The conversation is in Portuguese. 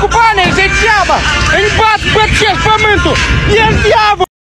cu banii, ziceaba! Îi bat pe ce pământul! E în